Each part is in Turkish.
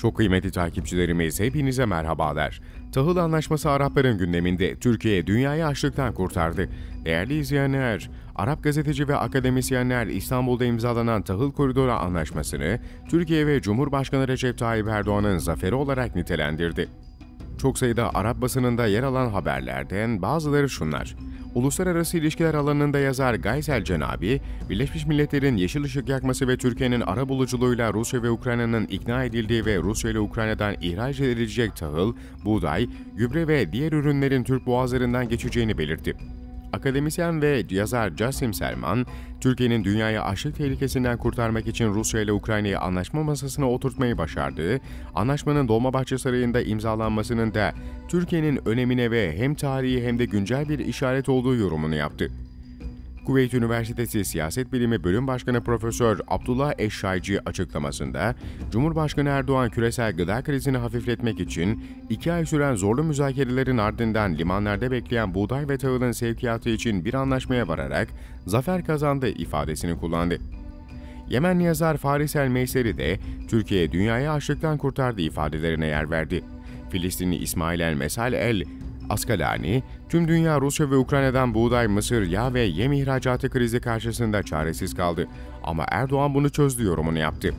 Çok kıymetli takipçilerimiz hepinize merhabalar. Tahıl Anlaşması Arapların gündeminde Türkiye dünyayı açlıktan kurtardı. Değerli izleyenler, Arap gazeteci ve akademisyenler İstanbul'da imzalanan Tahıl Koridoru Anlaşması'nı Türkiye ve Cumhurbaşkanı Recep Tayyip Erdoğan'ın zaferi olarak nitelendirdi. Çok sayıda Arap basınında yer alan haberlerden bazıları şunlar. Uluslararası ilişkiler alanında yazar Gaysel Cenabi, Birleşmiş Milletler'in yeşil ışık yakması ve Türkiye'nin ara buluculuğuyla Rusya ve Ukrayna'nın ikna edildiği ve Rusya ile Ukrayna'dan ihraç edilecek tahıl, buğday, gübre ve diğer ürünlerin Türk boğazlarından geçeceğini belirtti. Akademisyen ve yazar Casim Selman, Türkiye'nin dünyayı açlık tehlikesinden kurtarmak için Rusya ile Ukrayna'yı anlaşma masasına oturtmayı başardığı, anlaşmanın Dolmabahçe Sarayı'nda imzalanmasının da Türkiye'nin önemine ve hem tarihi hem de güncel bir işaret olduğu yorumunu yaptı. Kuveyt Üniversitesi Siyaset Bilimi Bölüm Başkanı Profesör Abdullah Eşşaycı açıklamasında, Cumhurbaşkanı Erdoğan küresel gıda krizini hafifletmek için iki ay süren zorlu müzakerelerin ardından limanlarda bekleyen buğday ve tahılın sevkiyatı için bir anlaşmaya vararak zafer kazandı ifadesini kullandı. Yemenli yazar Faris El Meyseri de Türkiye dünyayı açlıktan kurtardı ifadelerine yer verdi. Filistinli İsmail El Mesal El Askalani, tüm dünya Rusya ve Ukrayna'dan buğday, mısır, yağ ve yem ihracatı krizi karşısında çaresiz kaldı. Ama Erdoğan bunu çözdü yorumunu yaptı.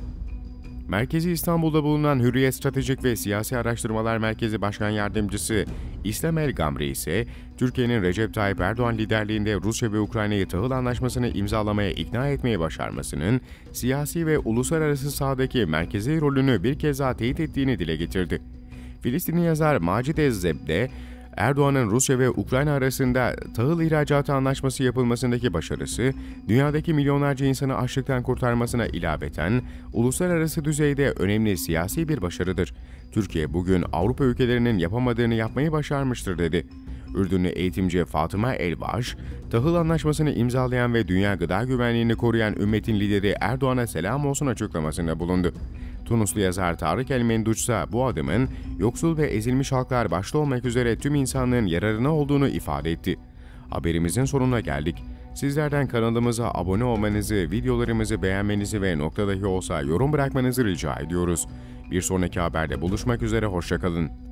Merkezi İstanbul'da bulunan Hürriyet Stratejik ve Siyasi Araştırmalar Merkezi Başkan Yardımcısı İslam El Gamri ise, Türkiye'nin Recep Tayyip Erdoğan liderliğinde Rusya ve Ukrayna'yı tahıl anlaşmasını imzalamaya ikna etmeyi başarmasının, siyasi ve uluslararası sahadaki merkezi rolünü bir kez daha teyit ettiğini dile getirdi. Filistinli yazar Macit Ezzeb de, Erdoğan'ın Rusya ve Ukrayna arasında tahıl ihracatı anlaşması yapılmasındaki başarısı, dünyadaki milyonlarca insanı açlıktan kurtarmasına ilaveten, uluslararası düzeyde önemli siyasi bir başarıdır. Türkiye bugün Avrupa ülkelerinin yapamadığını yapmayı başarmıştır dedi. Ürdünlü eğitimci Fatıma Elbaş, tahıl anlaşmasını imzalayan ve dünya gıda güvenliğini koruyan ümmetin lideri Erdoğan'a selam olsun açıklamasında bulundu. Tunuslu yazar Tarık El Menduç bu adımın yoksul ve ezilmiş halklar başta olmak üzere tüm insanlığın yararına olduğunu ifade etti. Haberimizin sonuna geldik. Sizlerden kanalımıza abone olmanızı, videolarımızı beğenmenizi ve noktadahi olsa yorum bırakmanızı rica ediyoruz. Bir sonraki haberde buluşmak üzere, hoşçakalın.